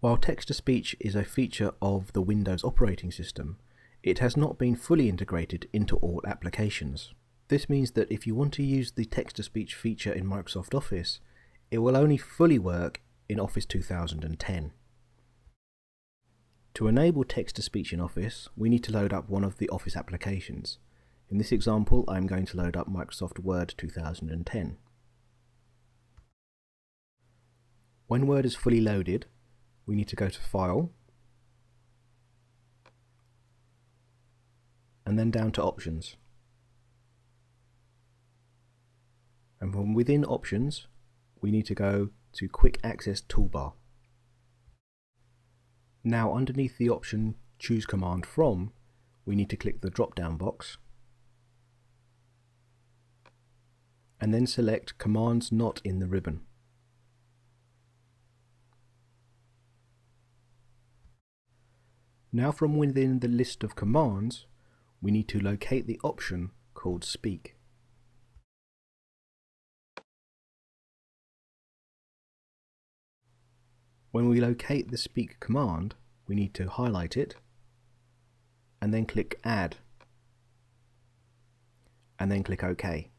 While text-to-speech is a feature of the Windows operating system, it has not been fully integrated into all applications. This means that if you want to use the text-to-speech feature in Microsoft Office, it will only fully work in Office 2010. To enable text-to-speech in Office, we need to load up one of the Office applications. In this example, I'm going to load up Microsoft Word 2010. When Word is fully loaded, we need to go to File, and then down to Options. And from within Options, we need to go to Quick Access Toolbar. Now underneath the option Choose Command From, we need to click the drop-down box and then select Commands Not in the ribbon. Now from within the list of commands, we need to locate the option called Speak. When we locate the speak command, we need to highlight it and then click add and then click OK.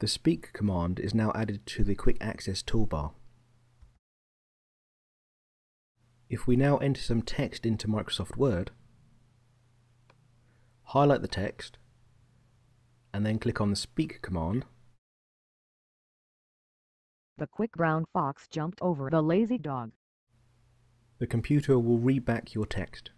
The speak command is now added to the quick access toolbar. If we now enter some text into Microsoft Word, highlight the text and then click on the speak command the quick brown fox jumped over the lazy dog. The computer will read back your text.